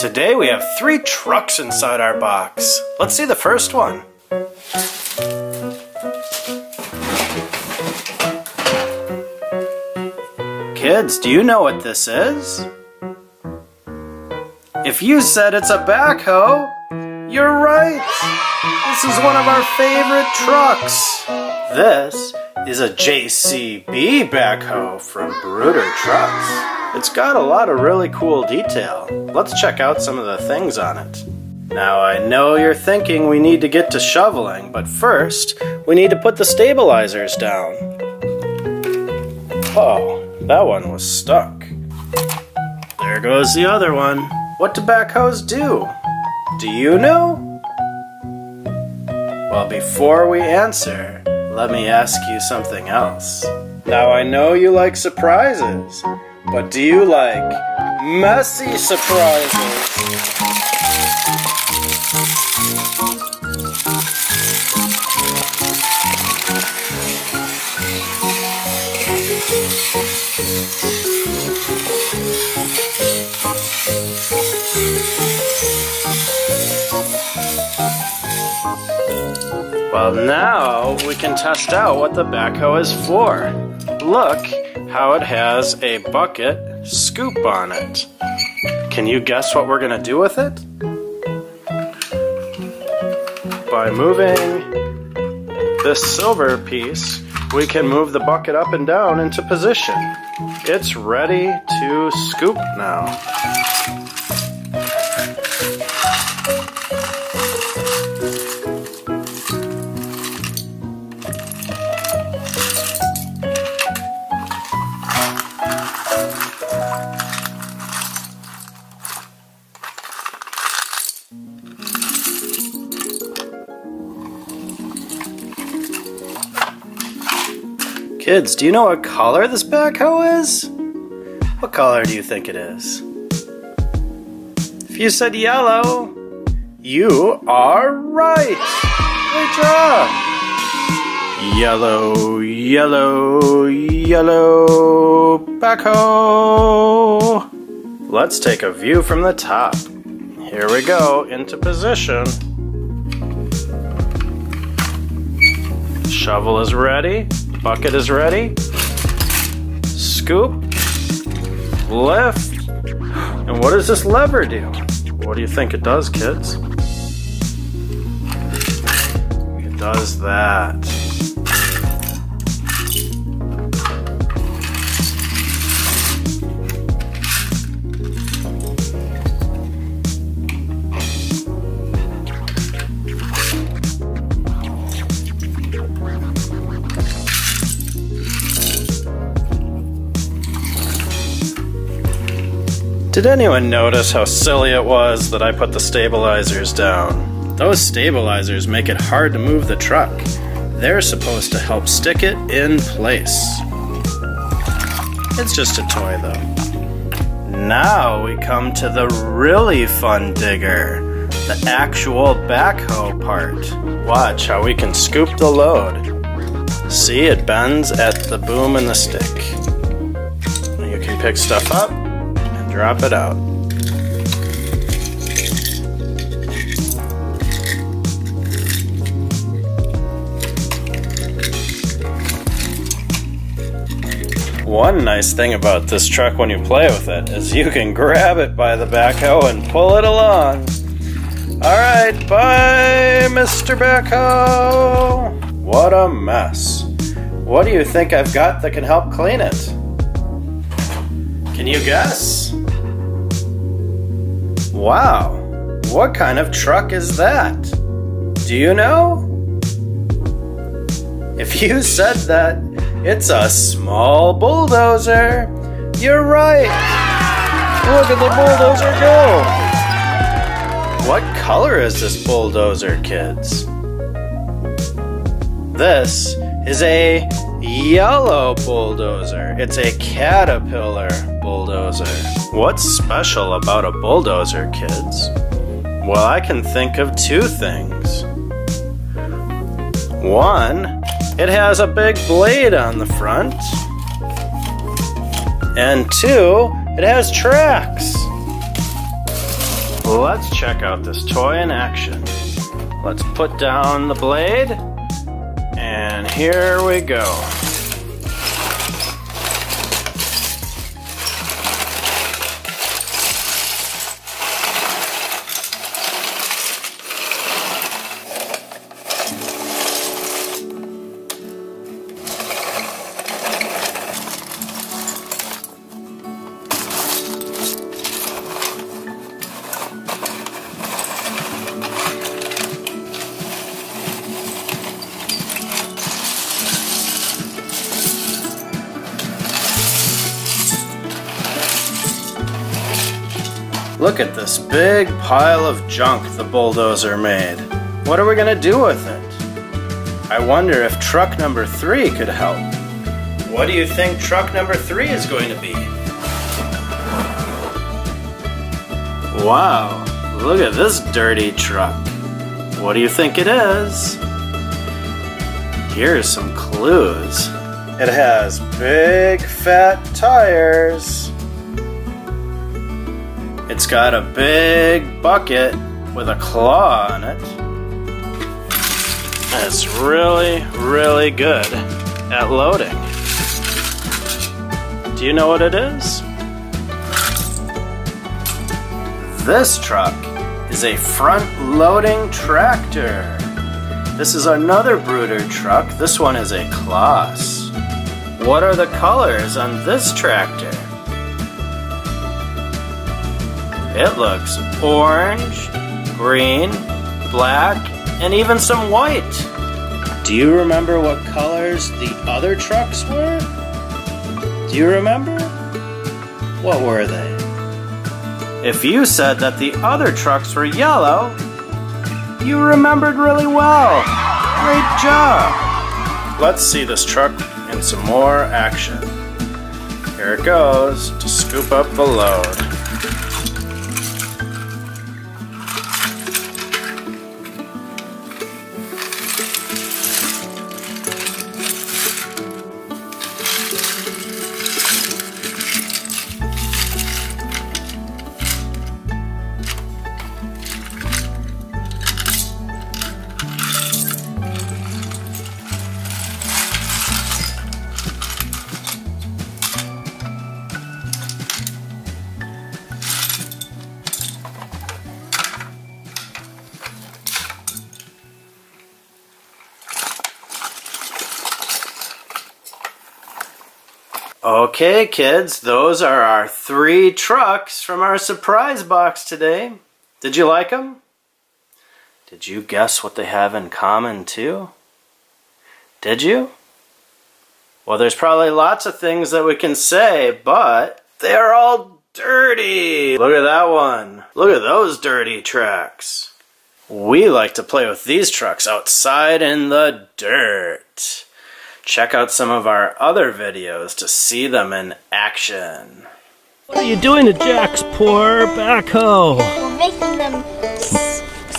Today we have three trucks inside our box. Let's see the first one. Kids, do you know what this is? If you said it's a backhoe, you're right. This is one of our favorite trucks. This is a JCB backhoe from Bruder Trucks. It's got a lot of really cool detail. Let's check out some of the things on it. Now I know you're thinking we need to get to shoveling, but first we need to put the stabilizers down. Oh, that one was stuck. There goes the other one. What do backhoes do? Do you know? Well, before we answer, let me ask you something else. Now I know you like surprises, but do you like messy surprises? Well, now we can test out what the backhoe is for. Look how it has a bucket scoop on it. Can you guess what we're going to do with it? By moving this silver piece, we can move the bucket up and down into position. It's ready to scoop now. Kids, do you know what color this backhoe is? What color do you think it is? If you said yellow, you are right. Great job. Yellow, yellow, yellow backhoe. Let's take a view from the top. Here we go, into position. Shovel is ready. Bucket is ready. Scoop. Lift. And what does this lever do? What do you think it does, kids? It does that. Did anyone notice how silly it was that I put the stabilizers down? Those stabilizers make it hard to move the truck. They're supposed to help stick it in place. It's just a toy though. Now we come to the really fun digger, the actual backhoe part. Watch how we can scoop the load. See, it bends at the boom and the stick. You can pick stuff up drop it out. One nice thing about this truck when you play with it is you can grab it by the backhoe and pull it along. Alright, bye, Mr. Backhoe! What a mess. What do you think I've got that can help clean it? Can you guess? Wow, what kind of truck is that? Do you know? If you said that it's a small bulldozer, you're right. Look at the bulldozer go. What color is this bulldozer, kids? This is a yellow bulldozer. It's a caterpillar bulldozer. What's special about a bulldozer, kids? Well, I can think of two things. One, it has a big blade on the front. And two, it has tracks. Let's check out this toy in action. Let's put down the blade, here we go. Look at this big pile of junk the bulldozer made. What are we gonna do with it? I wonder if truck number three could help. What do you think truck number three is going to be? Wow, look at this dirty truck. What do you think it is? Here's some clues. It has big fat tires. It's got a big bucket with a claw on it. And it's really, really good at loading. Do you know what it is? This truck is a front loading tractor. This is another Bruder truck. This one is a Claas. What are the colors on this tractor? It looks orange, green, black, and even some white. Do you remember what colors the other trucks were? Do you remember? What were they? If you said that the other trucks were yellow, you remembered really well. Great job. Let's see this truck in some more action. Here it goes to scoop up the load. Okay, kids, those are our three trucks from our surprise box today. Did you like them? Did you guess what they have in common, too? Did you? Well, there's probably lots of things that we can say, but they're all dirty. Look at that one. Look at those dirty tracks. We like to play with these trucks outside in the dirt. Check out some of our other videos to see them in action. What are you doing to Jack's poor backhoe? We're making them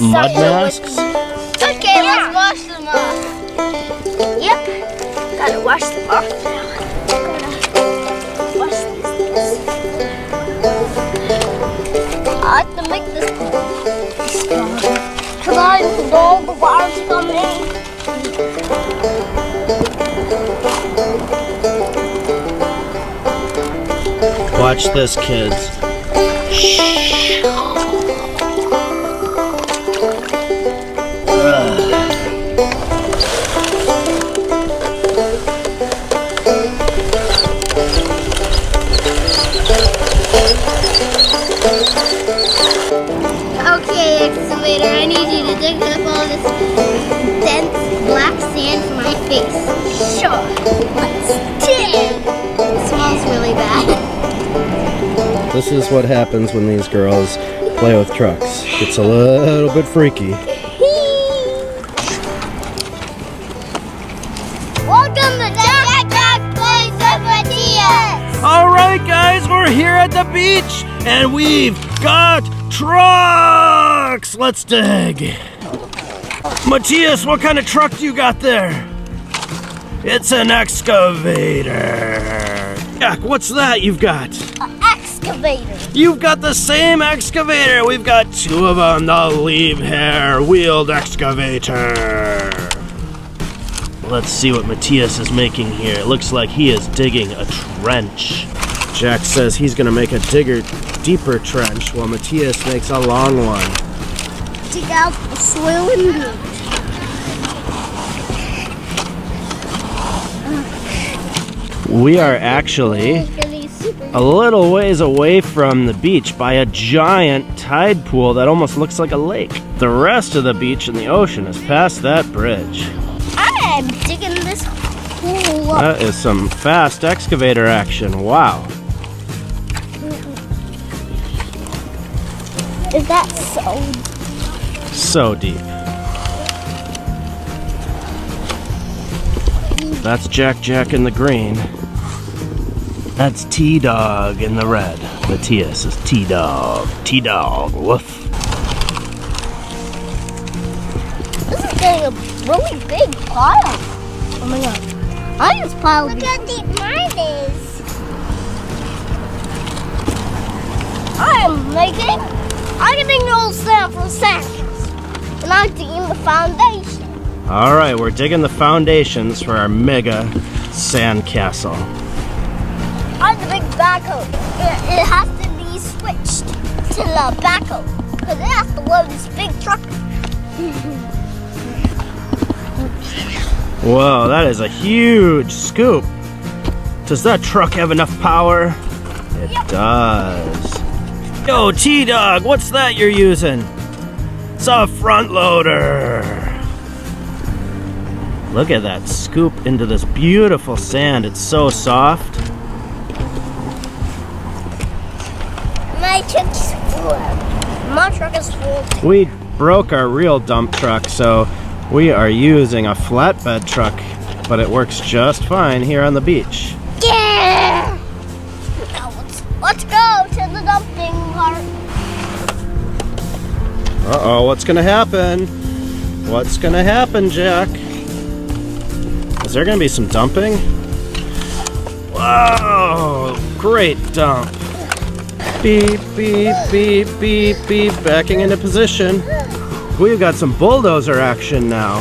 Mud masks? Okay, let's wash them off. Yep, gotta wash them off now. Watch this, kids. Okay, excavator, I need you to dig up all this dense black sand from my face. Sure. This is what happens when these girls play with trucks. It's a little bit freaky. Welcome to Jack Jack Plays Zapatillas. Alright, guys, we're here at the beach and we've got trucks! Let's dig. Matthias, what kind of truck do you got there? It's an excavator. Jack, what's that you've got? Excavator. You've got the same excavator. We've got two of them. The Liebherr wheeled excavator. Let's see what Matthias is making here. It looks like he is digging a trench. Jack says he's gonna make a digger deeper trench while Matthias makes a long one. Dig out the soil and dirt. We are actually a little ways away from the beach by a giant tide pool that almost looks like a lake. The rest of the beach and the ocean is past that bridge. I'm digging this up. That is some fast excavator action. Wow. Is that so? So deep. That's Jack Jack in the green. That's T Dog in the red. Matthias is T Dog. T Dog. Woof. This is getting a really big pile. Oh my god. I just piled Look how deep mine is. I am making, I'm getting old sand from sandcastles. And I'm digging the foundation. All right, we're digging the foundations for our mega sandcastle. I'm the big backhoe. It, it has to be switched to the backhoe. Because it has to load this big truck. Whoa, that is a huge scoop. Does that truck have enough power? It Yep. does. Yo, T Dog, what's that you're using? It's a front loader. Look at that scoop into this beautiful sand. It's so soft. My truck's full. My truck is full. We broke our real dump truck, so we are using a flatbed truck, but it works just fine here on the beach. Yeah! Now let's, let's go to the dumping part. Uh oh, what's gonna happen? What's gonna happen, Jack? Is there gonna be some dumping? Whoa! Great dump! Beep, beep, beep, beep, beep, backing into position. We've got some bulldozer action now.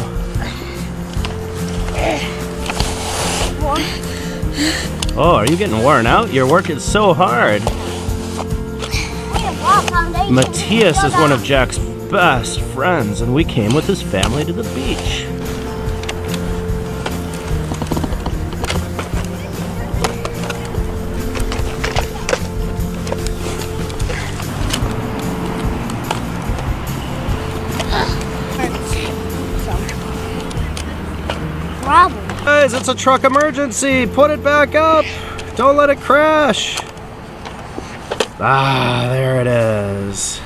Oh, are you getting worn out? You're working so hard. Matthias is one of Jack's best friends, and we came with his family to the beach. Guys, it's a truck emergency! Put it back up! Don't let it crash! Ah, there it is.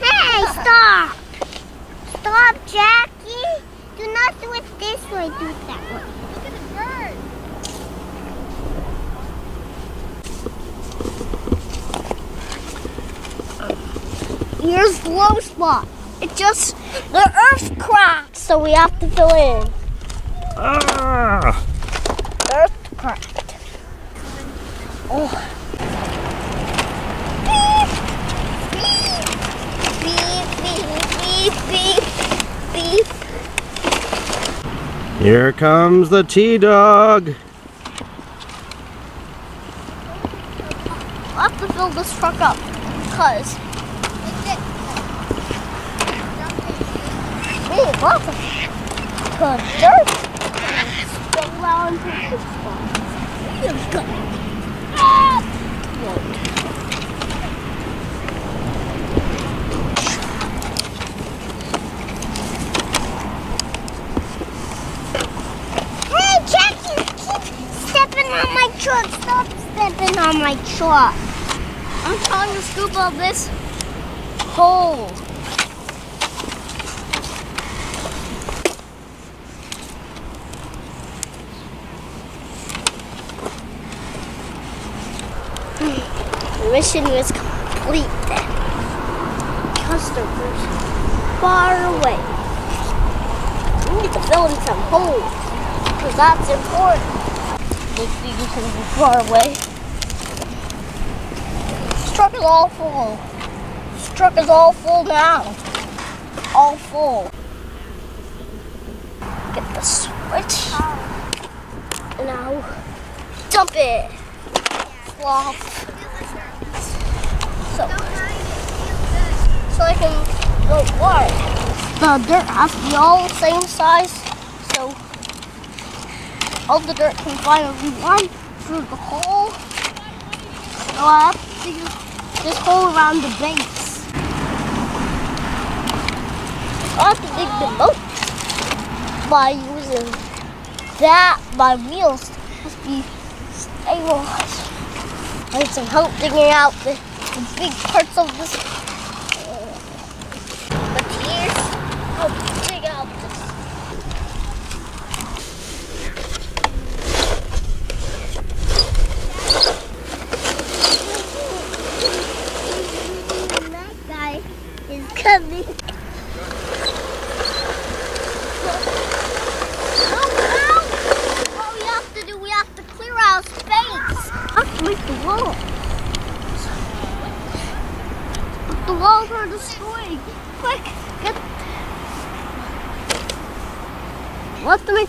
Hey, stop! Stop, Jackie! Do not do it this way, do it that way. Look at the bird. Here's the low spot. It just, the earth cracked, so we have to fill in. Ah! Earth cracked. Oh. Beep, beep, beep, beep, beep, beep. Here comes the T Dog. I'll have to fill this truck up because we lots of good dirt out! Hey, Jackie, on my truck. Stop stepping on my truck. I'm trying to scoop up this hole. Mission was complete then. Customers far away. We need to fill in some holes. Because that's important. Be far away. This truck is all full. This truck is all full now. All full. Get the switch. Now dump it. Flop. So, so I can go water. The dirt has to be all the same size, so all the dirt can finally run through the hole. So I have to dig this hole around the base. I have to dig the moat by using that. My wheels must be stabilized. Need some help digging out the big parts of this. But here's how to dig out this. That guy is coming. Oh, What we have to do, we have to clear out space. I have to make the wall. The walls are destroyed. Quick, get. We have to make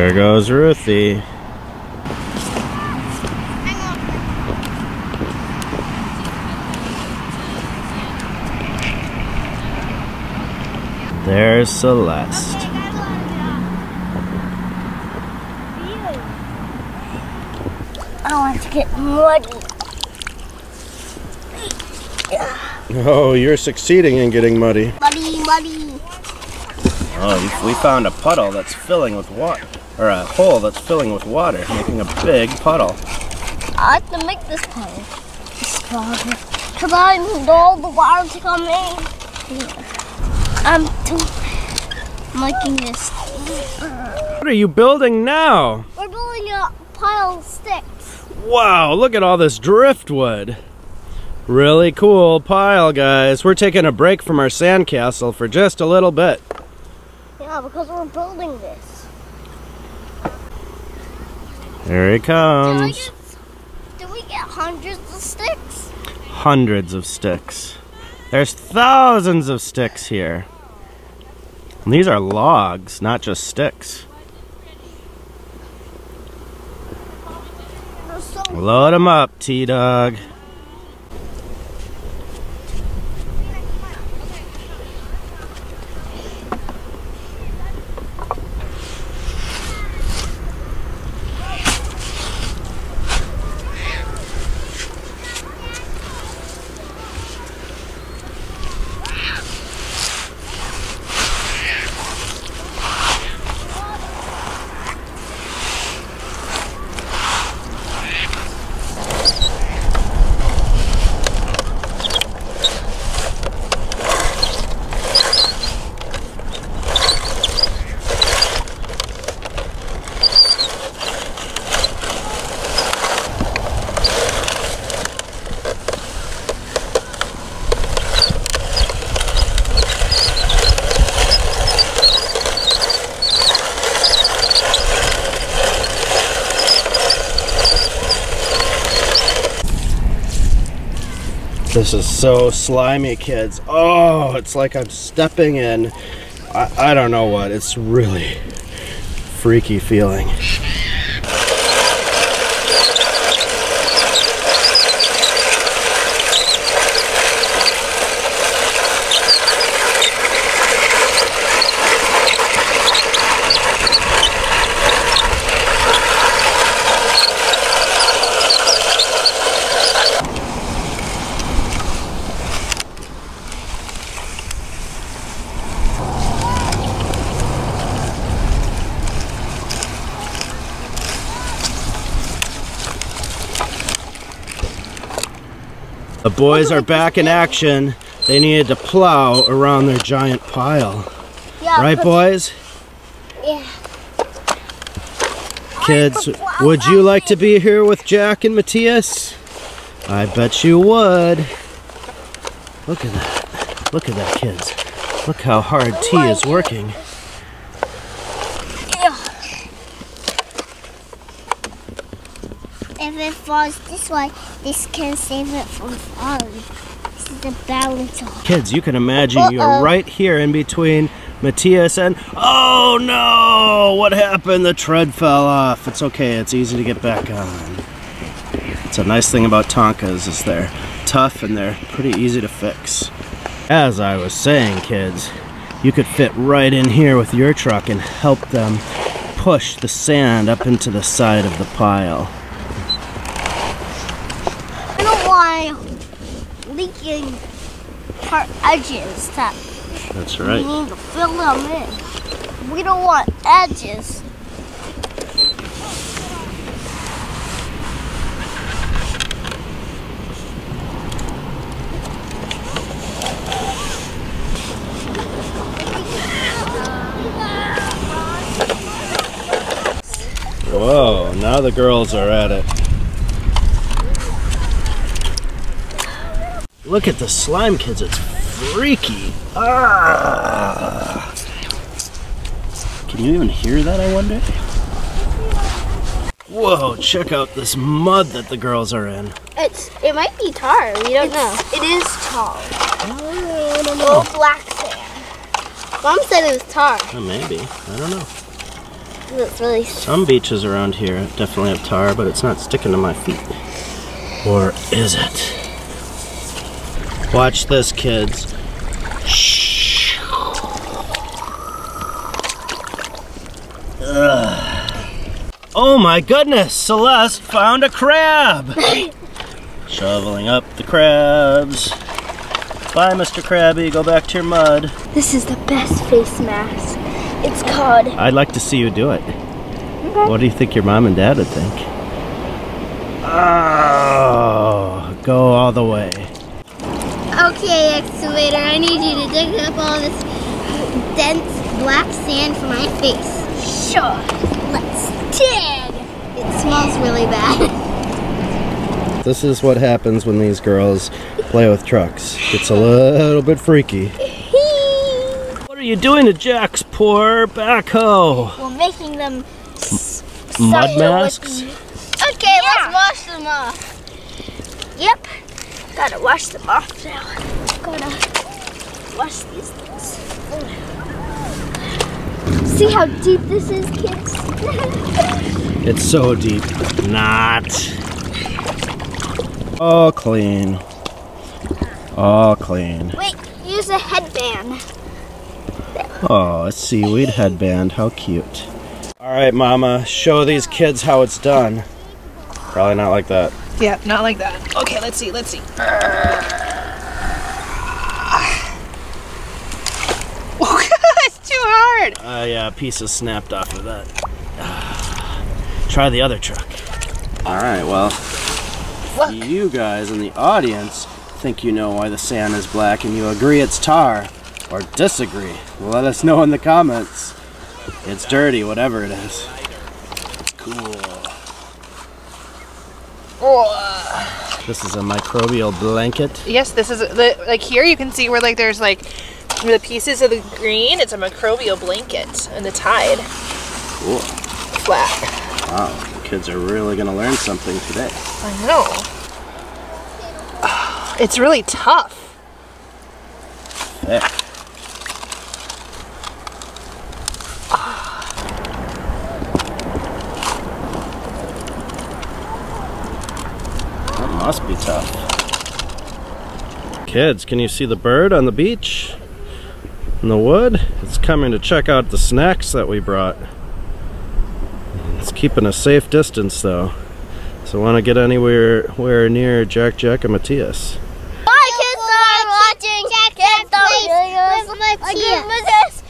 There goes Ruthie. There's Celeste. I want to get muddy. Oh, you're succeeding in getting muddy. Muddy, muddy. Oh, we found a puddle that's filling with water. Or a hole that's filling with water, making a big puddle. I have to make this puddle stronger. Because I need all the water to come in. I'm too making this. What are you building now? We're building a pile of sticks. Wow, look at all this driftwood. Really cool pile, guys. We're taking a break from our sandcastle for just a little bit. Yeah, because we're building this. Here he Did, I comes. get, did we get hundreds of sticks? Hundreds of sticks. There's thousands of sticks here. And these are logs, not just sticks. Load them up, T-Dog. This is so slimy, kids. Oh, it's like I'm stepping in. I, I don't know what. It's really freaky feeling. Boys are back in action. They needed to plow around their giant pile. Yeah, Right, boys? Yeah. Kids, would you like to be here with Jack and Matthias? I bet you would. Look at that. Look at that, kids. Look how hard T is working. If it falls this way, this can save it from falling. This is the balance of Kids, you can imagine Uh-oh. you're right here in between Matthias and. Oh no! What happened? The tread fell off. It's okay, it's easy to get back on. It's a nice thing about Tonkas is they're tough and they're pretty easy to fix. As I was saying, kids, you could fit right in here with your truck and help them push the sand up into the side of the pile. I don't leaking edges that That's right. we need to fill them in. We don't want edges. Whoa, now the girls are at it. Look at the slime kids, it's freaky. Ah. Can you even hear that, I wonder? Whoa, check out this mud that the girls are in. It's it might be tar. We don't know. It is tar. I don't Or black sand. Mom said it was tar. Uh, maybe. I don't know. It's really Some beaches around here definitely have tar, but it's not sticking to my feet. Or is it? Watch this, kids. Shh. Oh my goodness! Celeste found a crab! Shoveling up the crabs. Bye, Mr. Krabby. Go back to your mud. This is the best face mask. It's called I'd like to see you do it. What do you think your mom and dad would think? Ah. Oh, go all the way. Okay, excavator, I need you to dig up all this dense black sand from my face. Sure. Let's dig. It smells really bad. This is what happens when these girls play with trucks. It's a little bit freaky. What are you doing to Jack's poor backhoe? We're making them Mud masks? with- Okay, let's wash them off. Yep. Gotta wash them off now. Gotta wash these things. See how deep this is, kids? It's so deep. Not. All clean. All clean. Wait, use a headband. Oh, a seaweed headband. How cute. All right, Mama, show these kids how it's done. Probably not like that. Yeah, not like that. Okay, let's see, let's see. Oh, god, it's too hard. Uh, yeah, piece pieces snapped off of that. Try the other truck. All right, well, Look. you guys in the audience think you know why the sand is black and you agree it's tar or disagree. Let us know in the comments. It's dirty, whatever it is. Cool. Oh. This is a microbial blanket. Yes, this is the like here you can see where like there's like the pieces of the green. It's a microbial blanket in the tide. Cool. Flat. Wow, the kids are really gonna learn something today. I know. It's really tough. Thick. That must be tough. Kids, can you see the bird on the beach? In the wood? It's coming to check out the snacks that we brought. It's keeping a safe distance though. So want to get anywhere where near Jack Jack and Matthias. Bye, kids. I'm watching Kids Videos with Matthias.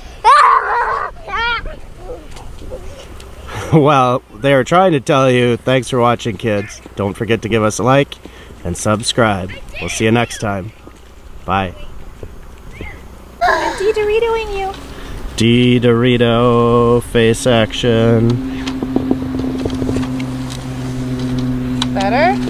well, they are trying to tell you thanks for watching, kids. Don't forget to give us a like and subscribe. We'll see you next time. Bye. D Doritoing you. D Dorito face action. Better?